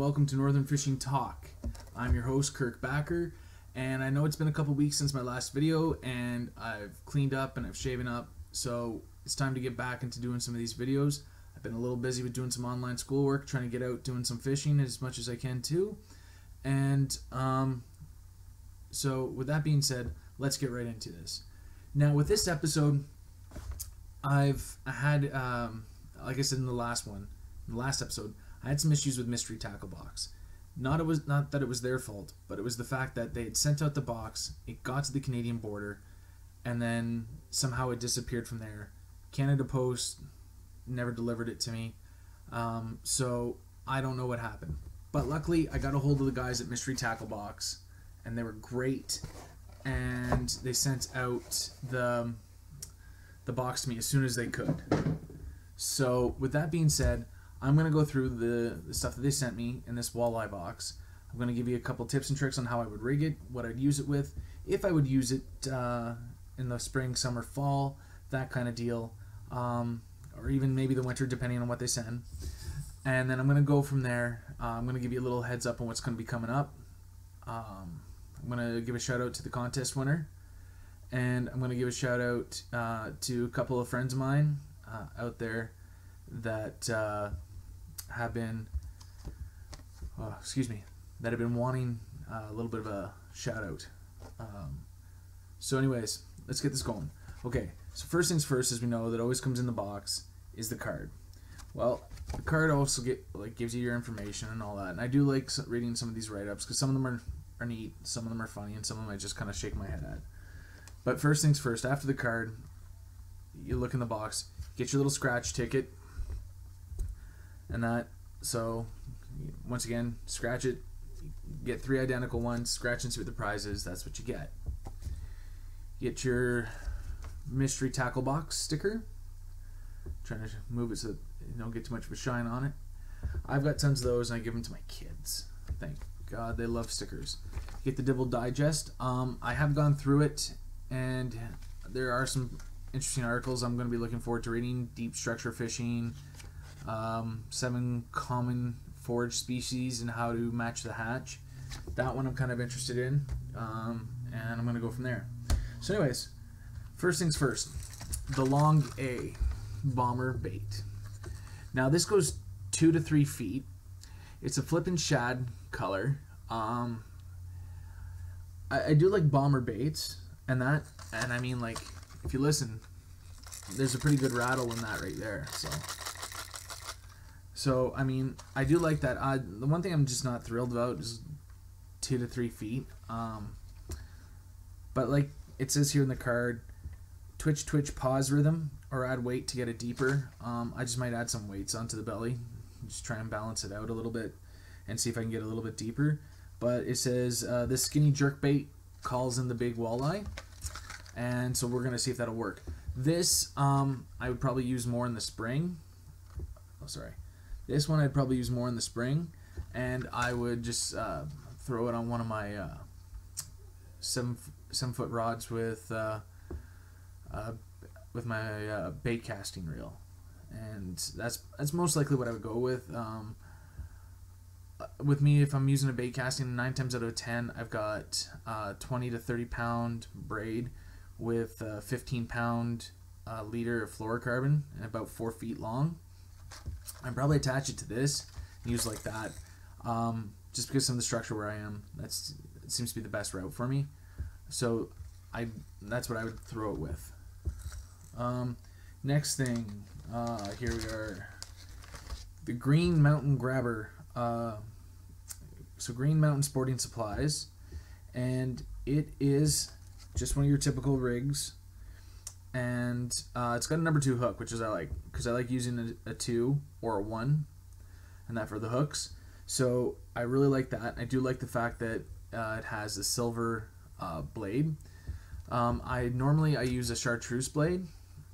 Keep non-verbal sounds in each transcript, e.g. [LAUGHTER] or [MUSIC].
welcome to Northern Fishing Talk. I'm your host, Kirk Backer, and I know it's been a couple weeks since my last video, and I've cleaned up and I've shaven up, so it's time to get back into doing some of these videos. I've been a little busy with doing some online schoolwork, trying to get out doing some fishing as much as I can too. And um, so, with that being said, let's get right into this. Now, with this episode, I've had, um, like I said in the last one, the last episode, I had some issues with Mystery Tackle Box. Not it was not that it was their fault, but it was the fact that they had sent out the box, it got to the Canadian border, and then somehow it disappeared from there. Canada Post never delivered it to me, um, so I don't know what happened. But luckily, I got a hold of the guys at Mystery Tackle Box, and they were great, and they sent out the the box to me as soon as they could. So with that being said, I'm going to go through the, the stuff that they sent me in this walleye box. I'm going to give you a couple tips and tricks on how I would rig it, what I'd use it with, if I would use it uh, in the spring, summer, fall, that kind of deal, um, or even maybe the winter, depending on what they send. And then I'm going to go from there. Uh, I'm going to give you a little heads up on what's going to be coming up. Um, I'm going to give a shout out to the contest winner. And I'm going to give a shout out uh, to a couple of friends of mine uh, out there that uh, have been, oh, excuse me, that have been wanting uh, a little bit of a shout out. Um, so, anyways, let's get this going. Okay, so first things first, as we know, that always comes in the box is the card. Well, the card also get like gives you your information and all that, and I do like reading some of these write-ups because some of them are are neat, some of them are funny, and some of them I just kind of shake my head at. But first things first, after the card, you look in the box, get your little scratch ticket, and that. So, once again, scratch it, get three identical ones, scratch and see what the prize is. That's what you get. Get your mystery tackle box sticker. trying to move it so you don't get too much of a shine on it. I've got tons of those, and I give them to my kids. Thank God they love stickers. Get the Dibble Digest. Um, I have gone through it, and there are some interesting articles I'm going to be looking forward to reading. Deep structure fishing, um, seven common forage species, and how to match the hatch. That one I'm kind of interested in, um, and I'm going to go from there. So, anyways, first things first, the long A bomber bait. Now this goes two to three feet. It's a flippin' shad color. Um, I, I do like bomber baits and that, and I mean like if you listen, there's a pretty good rattle in that right there. So, so I mean I do like that. The one thing I'm just not thrilled about is two to three feet. Um, but like it says here in the card, twitch twitch pause rhythm or add weight to get it deeper. Um, I just might add some weights onto the belly, just try and balance it out a little bit, and see if I can get a little bit deeper. But it says uh, this skinny jerk bait calls in the big walleye, and so we're gonna see if that'll work. This um, I would probably use more in the spring. Oh, sorry. This one I'd probably use more in the spring, and I would just uh, throw it on one of my uh, seven seven foot rods with uh, uh, with my uh, bait casting reel, and that's that's most likely what I would go with. Um, with me, if I'm using a bait casting, nine times out of ten, I've got uh, 20 to 30 pound braid with a 15 pound uh, leader of fluorocarbon and about four feet long. I'd probably attach it to this and use like that, um, just because some of the structure where I am. That's it seems to be the best route for me. So I that's what I would throw it with. Um, next thing, uh, here we are. The Green Mountain Grabber. Uh, so Green Mountain Sporting Supplies, and it is just one of your typical rigs. And uh, it's got a number two hook, which is I like because I like using a, a two or a one, and that for the hooks. So I really like that. I do like the fact that uh, it has a silver uh, blade. Um, I normally I use a chartreuse blade,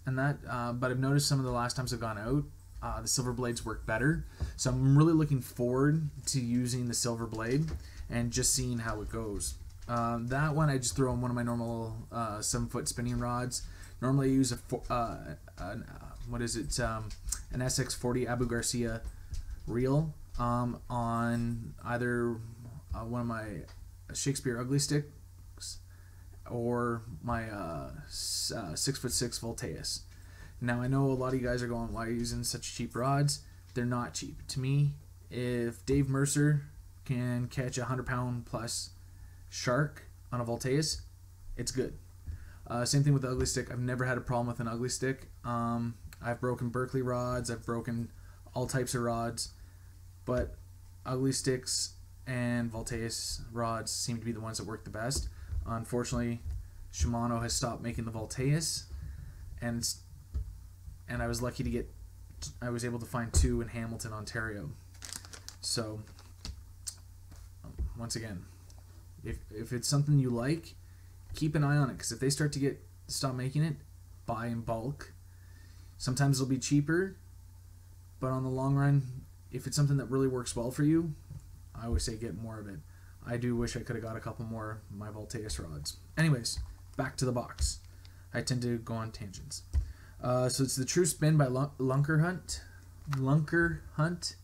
and that, uh, but I've noticed some of the last times I've gone out, uh, the silver blades work better. So I'm really looking forward to using the silver blade and just seeing how it goes. Um, that one I just throw on one of my normal uh, seven foot spinning rods. Normally I use a uh, an, uh, what is it um, an SX40 Abu Garcia reel um, on either uh, one of my Shakespeare Ugly Sticks or my uh, uh, six foot six Voltaeus. Now I know a lot of you guys are going, "Why are you using such cheap rods?" They're not cheap. To me, if Dave Mercer can catch a hundred pound plus shark on a Voltaeus, it's good. Uh, same thing with the ugly stick. I've never had a problem with an ugly stick. Um, I've broken Berkley rods. I've broken all types of rods, but ugly sticks and Voltaeus rods seem to be the ones that work the best. Unfortunately, Shimano has stopped making the Voltaeus, and and I was lucky to get. I was able to find two in Hamilton, Ontario. So, um, once again, if if it's something you like, keep an eye on it because if they start to get stop making it, buy in bulk. Sometimes it'll be cheaper, but on the long run, if it's something that really works well for you, I always say get more of it. I do wish I could have got a couple more my Voltaeus rods. Anyways, back to the box. I tend to go on tangents. Uh, so it's the True Spin by Lun- Lunker Hunt. Lunker Hunt.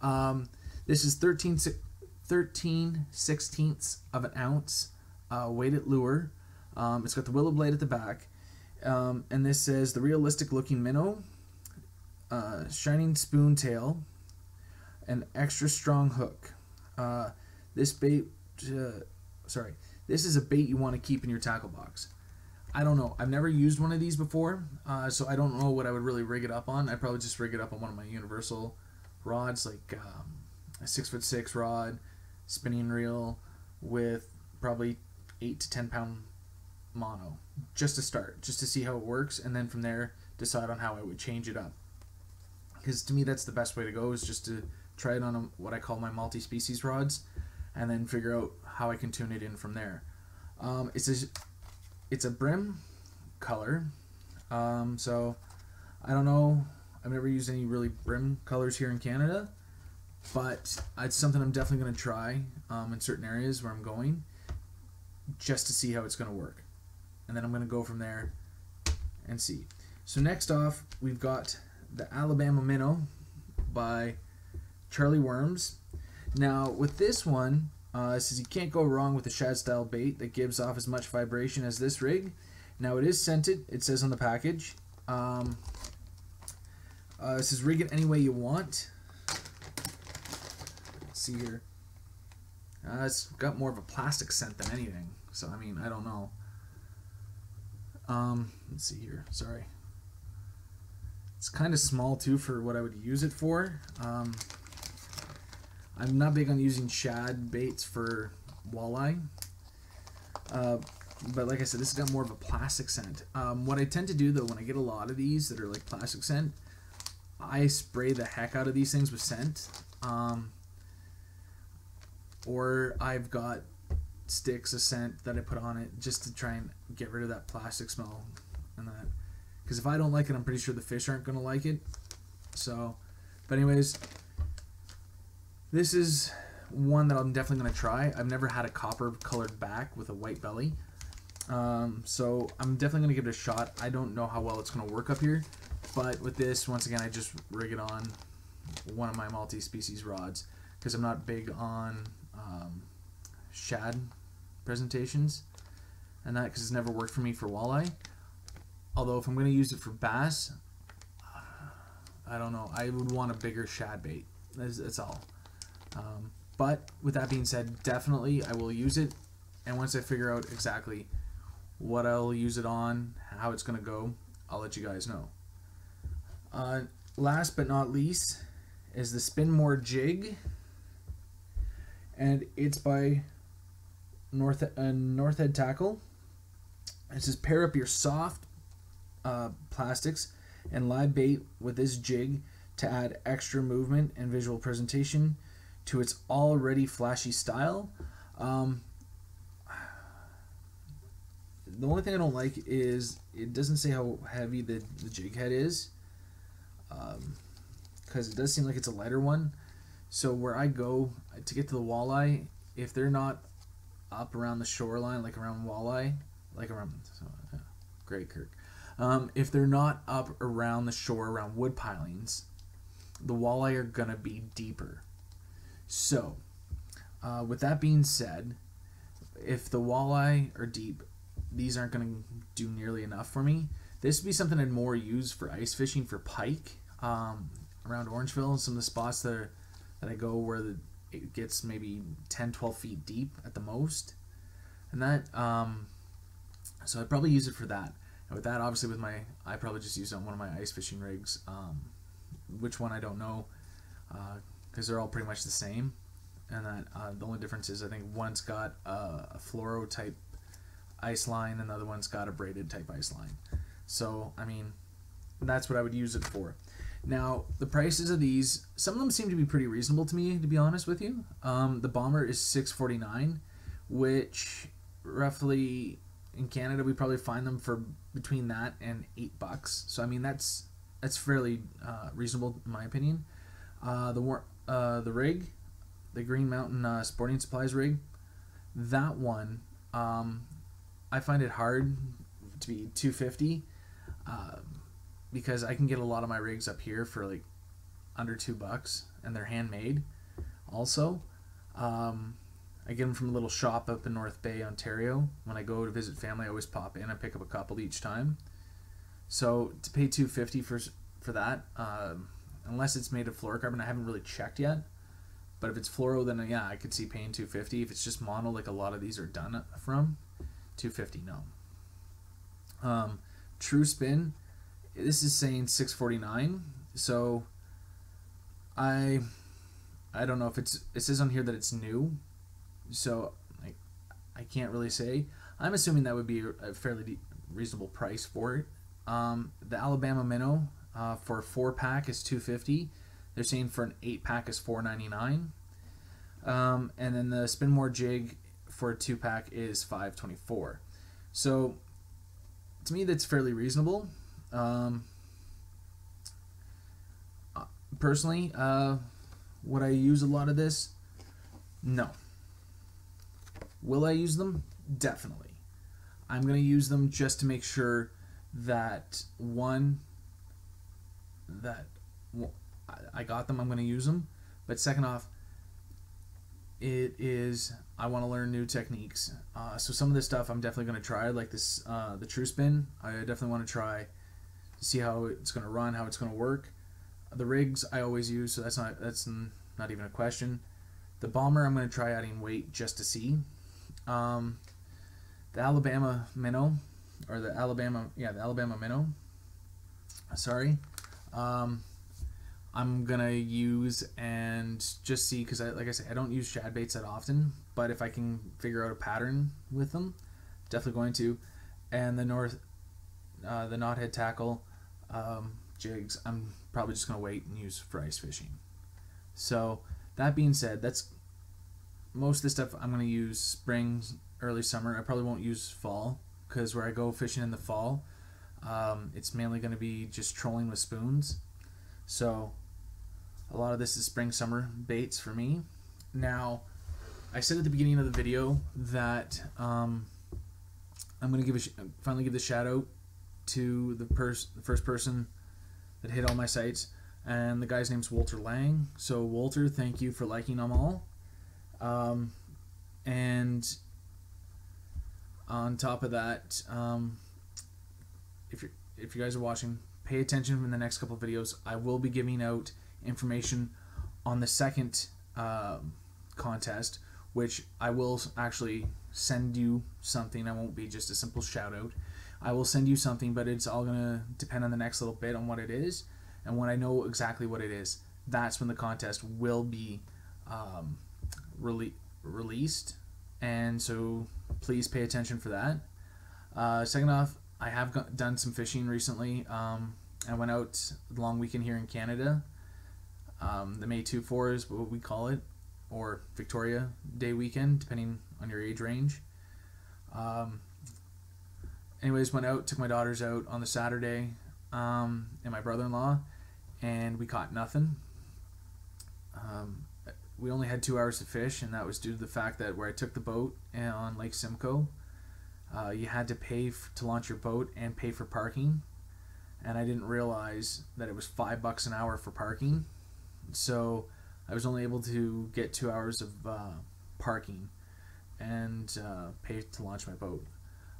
Um, this is 13, si- 13 sixteenths of an ounce uh, weighted lure. Um, it's got the willow blade at the back. Um, and this says the realistic looking minnow, uh, shining spoon tail, an extra strong hook. Uh, this bait, uh, sorry, this is a bait you want to keep in your tackle box. I don't know. I've never used one of these before, uh, so I don't know what I would really rig it up on. I'd probably just rig it up on one of my universal rods, like um, a six foot six rod, spinning reel, with probably eight to ten pound mono, just to start, just to see how it works, and then from there decide on how I would change it up. Because to me, that's the best way to go is just to try it on a, what I call my multi-species rods, and then figure out how I can tune it in from there. Um, it's a it's a bream color, um, so I don't know. I've never used any really bream colors here in Canada, but it's something I'm definitely going to try um, in certain areas where I'm going, just to see how it's going to work, and then I'm going to go from there and see. So next off, we've got the Alabama Minnow by Charlie Worms. Now, with this one, uh, says you can't go wrong with a shad style bait that gives off as much vibration as this rig. Now, it is scented, it says on the package. Um, uh, it says rig it any way you want. Let's see here. Uh, it's got more of a plastic scent than anything. So, I mean, I don't know. Um, let's see here. Sorry. It's kind of small too for what I would use it for. Um, I'm not big on using shad baits for walleye. Uh, but like I said, this has got more of a plastic scent. Um, what I tend to do though, when I get a lot of these that are like plastic scent, I spray the heck out of these things with scent. Um, or I've got sticks of scent that I put on it just to try and get rid of that plastic smell and that. Because if I don't like it, I'm pretty sure the fish aren't going to like it. So, but anyways, this is one that I'm definitely going to try. I've never had a copper colored back with a white belly. Um, so I'm definitely going to give it a shot. I don't know how well it's going to work up here. But with this, once again, I just rig it on one of my multi-species rods because I'm not big on um, shad presentations and that because it's never worked for me for walleye. Although if I'm going to use it for bass, I don't know. I would want a bigger shad bait. That's, that's all. Um, but with that being said, definitely I will use it. And once I figure out exactly what I'll use it on, how it's going to go, I'll let you guys know. Uh, last but not least is the Spinmore Jig. And it's by North uh, North Head Tackle. It says pair up your soft uh, plastics and live bait with this jig to add extra movement and visual presentation to its already flashy style. Um, the only thing I don't like is it doesn't say how heavy the, the jig head is. Because it does seem like it's a lighter one. So where I go to get to the walleye, if they're not up around the shoreline, like around walleye, like around, so, great Kirk. Um, if they're not up around the shore, around wood pilings, the walleye are gonna be deeper. So, uh, with that being said, if the walleye are deep, these aren't going to do nearly enough for me. This would be something I'd more use for ice fishing for pike um, around Orangeville and some of the spots that, are, that I go where the, it gets maybe 10, 12 feet deep at the most. And that, um, so I'd probably use it for that. And with that, obviously, with my, I probably just use it on one of my ice fishing rigs. Um, which one I don't know, because uh, they're all pretty much the same. And that uh, the only difference is I think one's got a, a fluoro type ice line, another one's got a braided type ice line. So I mean, that's what I would use it for. Now the prices of these, some of them seem to be pretty reasonable to me, to be honest with you. Um, the bomber is six forty nine, which roughly in Canada we probably find them for between that and eight bucks. So I mean that's that's fairly uh, reasonable in my opinion. Uh, the uh, the rig, the Green Mountain uh, Sporting Supplies rig, that one, um, I find it hard to be 250 uh, because I can get a lot of my rigs up here for like under two bucks and they're handmade. Also, um, I get them from a little shop up in North Bay, Ontario. When I go to visit family, I always pop in. I pick up a couple each time. So to pay 250 for for that, uh, unless it's made of fluorocarbon, I haven't really checked yet. But if it's fluoro, then yeah, I could see paying 250. If it's just mono, like a lot of these are done from, 250 no. Um, True Spin, this is saying 649. So I I don't know if it's it says on here that it's new. So I I can't really say. I'm assuming that would be a fairly reasonable price for it. Um, the Alabama Minnow uh, for a four pack is 250. They're saying for an eight pack is 499. Um, and then the Spinmore jig for a two pack is 524. So to me, that's fairly reasonable. Um, uh, personally, uh, would I use a lot of this? No. Will I use them? Definitely. I'm going to use them just to make sure that one that I got them I'm going to use them but second off it is I want to learn new techniques uh, so some of this stuff I'm definitely going to try like this uh, the true spin I definitely want to try see how it's going to run how it's going to work the rigs I always use so that's not that's not even a question the bomber I'm going to try adding weight just to see um, the Alabama minnow or the Alabama, yeah, the Alabama minnow. Sorry. Um, I'm gonna use and just see because I like I said I don't use shad baits that often, but if I can figure out a pattern with them, definitely going to. And the north, uh, the knothead tackle um, jigs, I'm probably just gonna wait and use for ice fishing. So that being said, that's most of the stuff I'm gonna use spring, early summer. I probably won't use fall because where I go fishing in the fall, um, it's mainly going to be just trolling with spoons. So a lot of this is spring summer baits for me. Now, I said at the beginning of the video that um, I'm going to give a finally give the shout out to the, pers- first person that hit all my sites, and the guy's name's Walter Lang. So Walter, thank you for liking them all. Um, and on top of that, um, if you if you guys are watching, pay attention in the next couple of videos. I will be giving out information on the second uh, contest, which I will actually send you something. I won't be just a simple shout out. I will send you something, but it's all gonna depend on the next little bit on what it is, and when I know exactly what it is, that's when the contest will be um, rele- released and so please pay attention for that. Uh, second off, I have got, done some fishing recently. Um, I went out long weekend here in Canada. Um, the May 2 4 is what we call it, or Victoria Day weekend, depending on your age range. Um, anyways, went out, took my daughters out on the Saturday, um, and my brother in law, and we caught nothing. Um, we only had two hours to fish, and that was due to the fact that where I took the boat on Lake Simcoe, uh, you had to pay f- to launch your boat and pay for parking, and I didn't realize that it was five bucks an hour for parking. So I was only able to get two hours of uh, parking and uh, pay to launch my boat.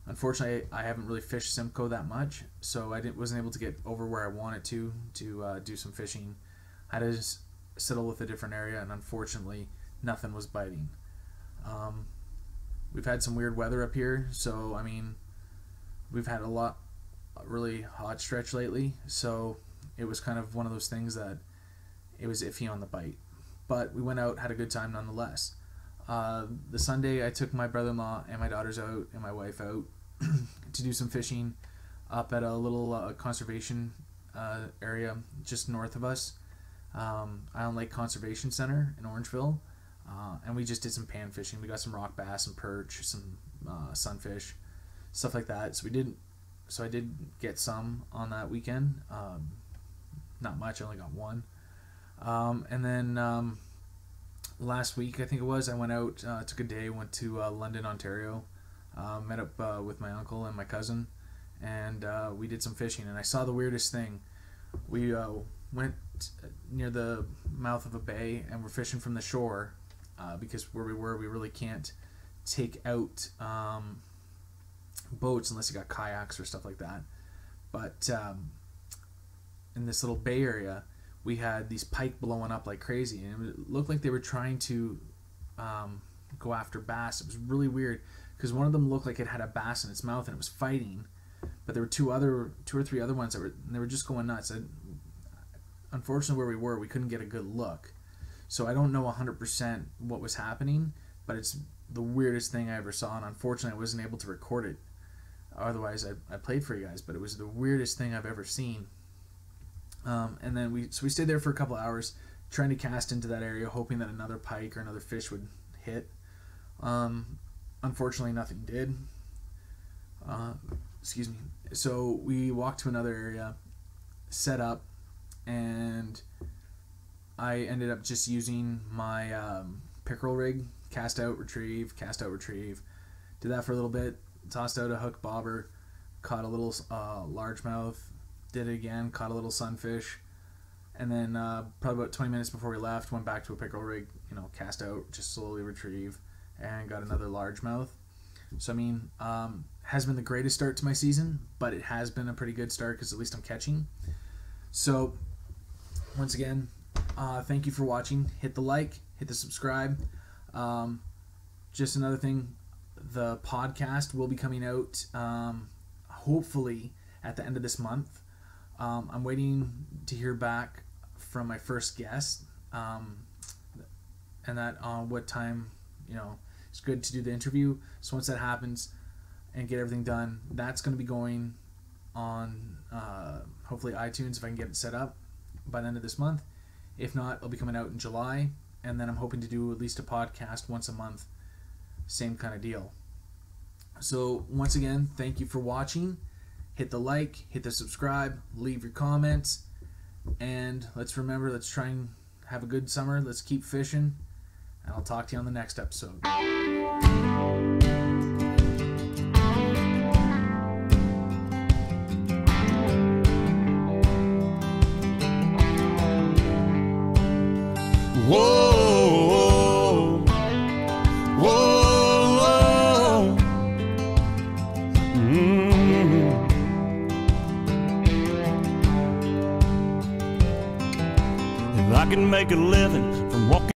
Unfortunately, I haven't really fished Simcoe that much, so I didn't, wasn't able to get over where I wanted to to uh, do some fishing. I had to settle with a different area, and unfortunately, nothing was biting. Um, we've had some weird weather up here, so I mean, we've had a lot, really hot stretch lately, so it was kind of one of those things that it was iffy on the bite. But we went out, had a good time nonetheless. Uh, the Sunday, I took my brother-in-law and my daughters out and my wife out [CLEARS THROAT] to do some fishing up at a little uh, conservation uh, area just north of us, um, Island Lake Conservation Center in Orangeville, uh, and we just did some pan fishing. We got some rock bass, some perch, some uh, sunfish, stuff like that. So we did, so I did get some on that weekend. Um, not much. I only got one. Um, and then um, last week, I think it was, I went out, uh, took a day, went to uh, London, Ontario, uh, met up uh, with my uncle and my cousin, and uh, we did some fishing. And I saw the weirdest thing. We uh, went near the mouth of a bay and we're fishing from the shore because where we were, we really can't take out um, boats unless you got kayaks or stuff like that. But um, in this little bay area, we had these pike blowing up like crazy, and it looked like they were trying to um, go after bass. It was really weird because one of them looked like it had a bass in its mouth and it was fighting, but there were two other, two or three other ones that were they were just going nuts. And unfortunately, where we were, we couldn't get a good look, so I don't know hundred percent what was happening, but it's the weirdest thing I ever saw, and unfortunately, I wasn't able to record it. Otherwise, I, I played for you guys, but it was the weirdest thing I've ever seen. Um, and then we so we stayed there for a couple hours, trying to cast into that area, hoping that another pike or another fish would hit. Um, unfortunately, nothing did. Uh, excuse me. So we walked to another area, set up, and I ended up just using my um, pickerel rig, cast out, retrieve, cast out, retrieve. Did that for a little bit. Tossed out a hook bobber, caught a little uh, largemouth, did it again, caught a little sunfish, and then uh, probably about 20 minutes before we left, went back to a pickerel rig, you know, cast out, just slowly retrieve, and got another largemouth. So I mean, um, has been the greatest start to my season, but it has been a pretty good start because at least I'm catching. So once again, uh, thank you for watching. Hit the like, hit the subscribe. Um, just another thing, the podcast will be coming out um, hopefully at the end of this month. Um, I'm waiting to hear back from my first guest, um, and that on uh, what time you know it's good to do the interview. So once that happens and get everything done, that's going to be going on uh, hopefully iTunes if I can get it set up by the end of this month. If not, it'll be coming out in July, and then I'm hoping to do at least a podcast once a month. Same kind of deal. So once again, thank you for watching hit the like, hit the subscribe, leave your comments, and let's remember, let's try and have a good summer. Let's keep fishing, and I'll talk to you on the next episode. Can make a living.